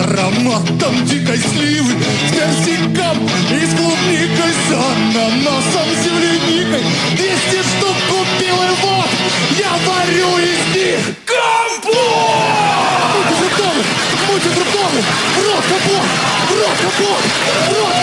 ароматом дикой сливы С персиком и с клубникой, с ананасом, с земляникой 200 штук купил и вот я варю из них компот! Мутит руками, мутит руками, рот капот, рот капот, рот